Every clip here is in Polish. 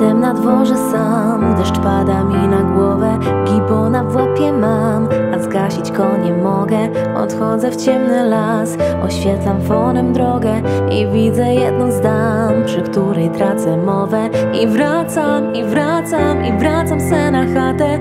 Jestem na dworze sam, deszcz pada mi na głowę Gibona w łapie mam, a zgasić go nie mogę. Odchodzę w ciemny las, oświetlam fonem drogę I widzę jedną z dam, przy której tracę mowę. I wracam, i wracam, i wracam se na chatę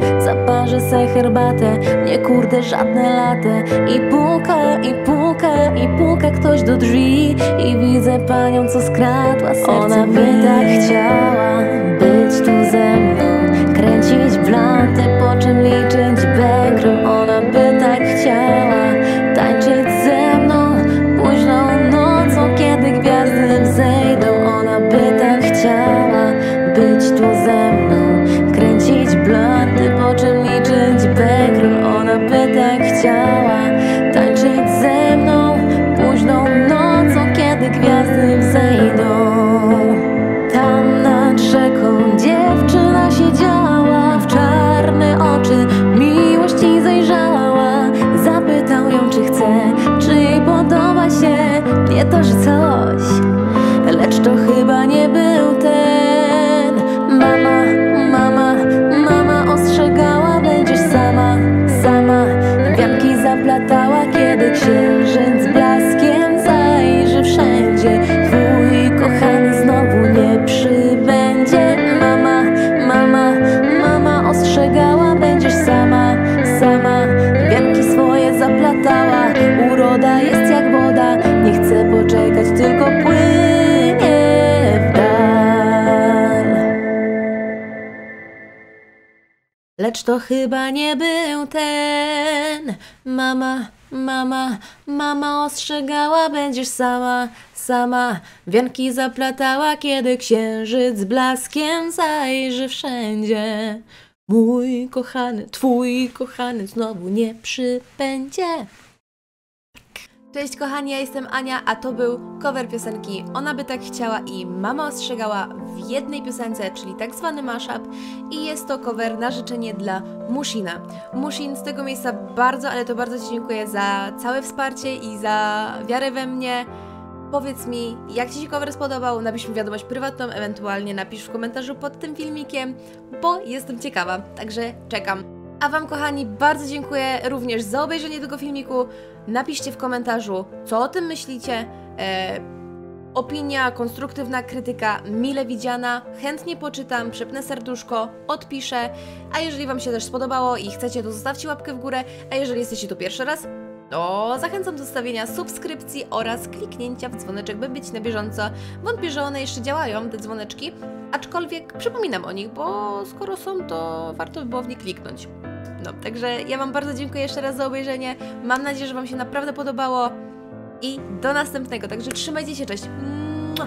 se herbatę, nie kurde żadne late I puka, i puka, i puka ktoś do drzwi. I widzę panią, co skradła serce Ona by tak chciała być tu ze mną. Kręcić blanty, po czym liczyć bankroll Ona by tak chciała tańczyć ze mną. Późną nocą, kiedy gwiazdy wzejdą Ona by tak chciała być tu ze mną że coś, lecz to chyba nie był ten. Mama, mama, mama ostrzegała Będziesz sama, sama. Wianki zaplatała, kiedy księżyc Chcę poczekać, tylko płynie w dal Lecz to chyba nie był ten. Mama, mama, mama ostrzegała, będziesz sama, sama. Wianki zaplatała, kiedy księżyc blaskiem zajrzy wszędzie. Mój kochany, twój kochany znowu nie przybędzie. Cześć kochani, ja jestem Ania, a to był cover piosenki Ona by tak chciała i Mama ostrzegała w jednej piosence, czyli tak zwany mashup i jest to cover na życzenie dla Mushina. Mushin, z tego miejsca bardzo, ale to bardzo Ci dziękuję za całe wsparcie i za wiarę we mnie. Powiedz mi, jak Ci się cover spodobał, napisz mi wiadomość prywatną, ewentualnie napisz w komentarzu pod tym filmikiem, bo jestem ciekawa, także czekam. A Wam, kochani, bardzo dziękuję również za obejrzenie tego filmiku. Napiszcie w komentarzu, co o tym myślicie. E, opinia, konstruktywna krytyka, mile widziana. Chętnie poczytam, przypnę serduszko, odpiszę. A jeżeli Wam się też spodobało i chcecie, to zostawcie łapkę w górę. A jeżeli jesteście tu pierwszy raz, to zachęcam do zostawienia subskrypcji oraz kliknięcia w dzwoneczek, by być na bieżąco. Wątpię, że one jeszcze działają, te dzwoneczki, aczkolwiek przypominam o nich, bo skoro są, to warto by było w nie kliknąć. No, także ja Wam bardzo dziękuję jeszcze raz za obejrzenie. Mam nadzieję, że Wam się naprawdę podobało i do następnego. Także trzymajcie się, cześć. Mua.